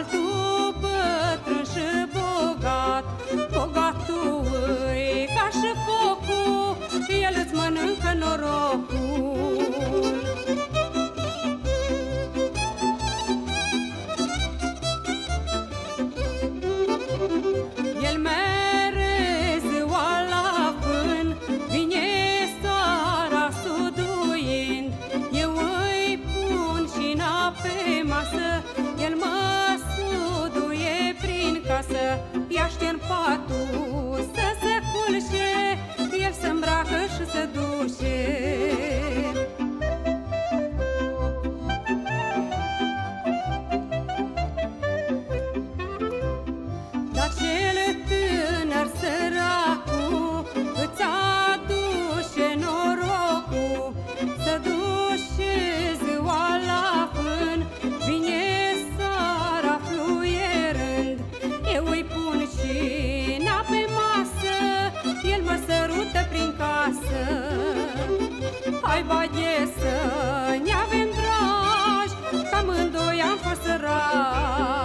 altura. Hai bage să ne avem dragi. Că amândoi am fost săraci